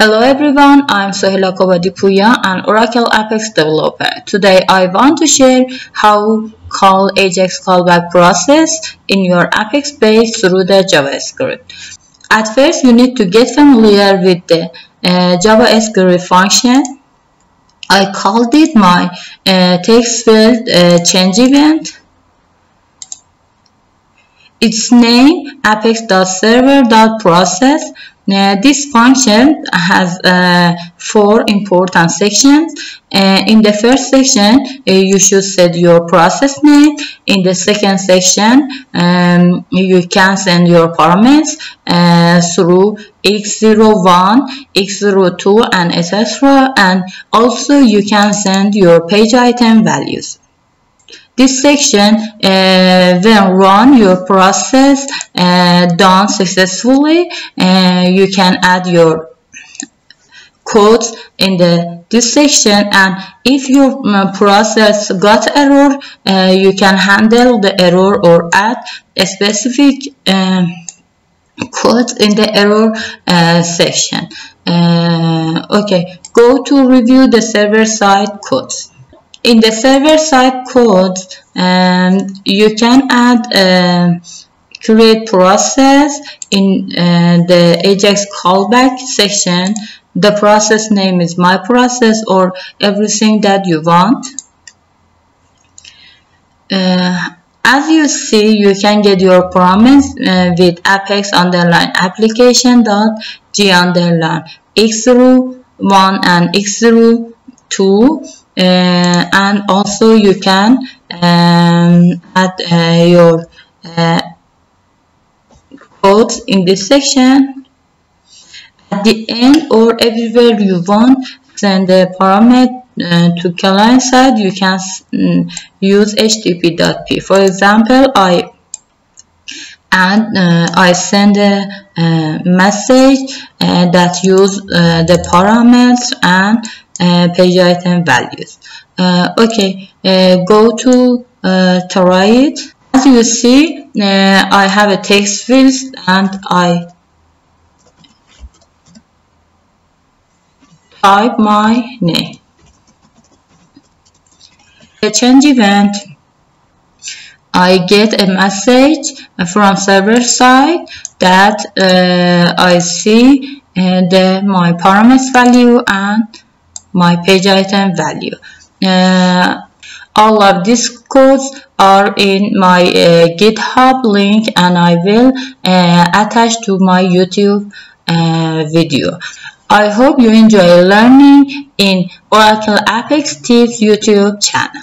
Hello everyone, I'm Sohila Kobadipuya, an Oracle Apex developer. Today I want to share how call Ajax callback process in your Apex base through the JavaScript. At first you need to get familiar with the uh, JavaScript function. I called it my uh, text field uh, change event. Its name apex.server.process now, this function has uh, four important sections. Uh, in the first section, uh, you should set your process name. In the second section, um, you can send your parameters uh, through x01, x02, and etc. And also, you can send your page item values. This section uh, when run your process uh, done successfully uh, you can add your codes in the this section. And if your uh, process got error uh, you can handle the error or add a specific um, code in the error uh, section. Uh, okay go to review the server side codes in the server-side code um, you can add a create process in uh, the ajax callback section. The process name is my process or everything that you want. Uh, as you see you can get your promise uh, with apex underline application dot g underline x through 1 and x through 2 uh, and also you can um, add uh, your uh, codes in this section. At the end or everywhere you want send the parameter uh, to client side you can um, use htp.p for example i and uh, I send a, message uh, that use uh, the parameters and uh, page item values. Uh, okay, uh, go to try it. As you see, I have a text field and I type my name. The change event I get a message from server side that uh, I see uh, the my parameter value and my page item value. Uh, all of these codes are in my uh, GitHub link and I will uh, attach to my YouTube uh, video. I hope you enjoy learning in Oracle Apex Tips YouTube channel.